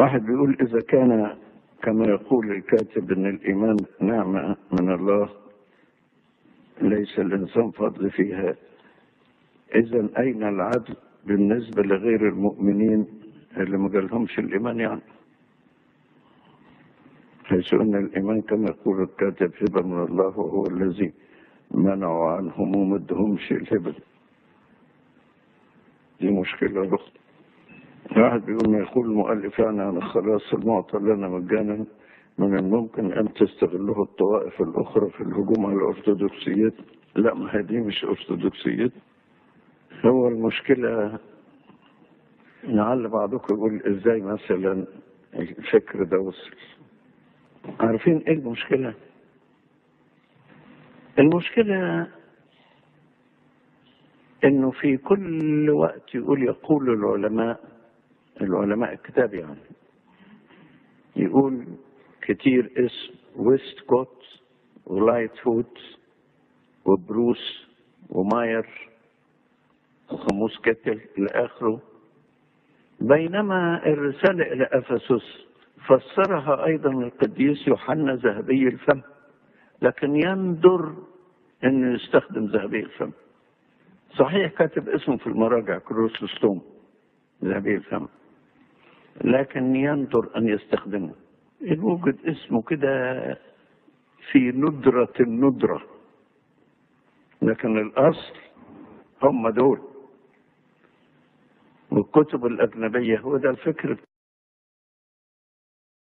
واحد بيقول إذا كان كما يقول الكاتب أن الإيمان نعمة من الله ليس الإنسان فضل فيها. إذا أين العدل بالنسبة لغير المؤمنين اللي ما جالهمش الإيمان يعني؟ حيث أن الإيمان كما يقول الكاتب هبة من الله وهو الذي منعوا عنهم وما ادهمش الهبة. دي مشكلة أخرى واحد بيقول ما يقول المؤلف يعني عن الخلاص المعطى لنا مجانا من الممكن أن تستغله الطوائف الأخرى في الهجوم على الأرثوذكسيات لا ما هي دي مش أرثوذكسيات هو المشكلة لعل بعضكم يقول إزاي مثلا الفكر ده وصل. عارفين إيه المشكلة؟ المشكلة إنه في كل وقت يقول يقول العلماء العلماء الكتاب يعني. يقول كتير اسم ويستكوت ولايتفوت وبروس وماير وخموس كتل إلى آخره. بينما الرسالة إلى أفسس فسرها أيضا القديس يوحنا ذهبي الفم لكن يندر أنه يستخدم ذهبي الفم. صحيح كاتب اسمه في المراجع كروسوستوم ذهبي الفم. لكن يندر أن يستخدمه. يوجد اسمه كده في ندرة الندرة. لكن الأصل هم دول. والكتب الأجنبية هو ده الفكر.